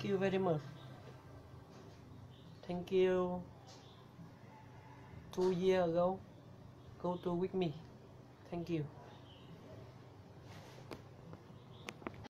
thank you very much. Thank you. Two years ago go to with me. Thank you.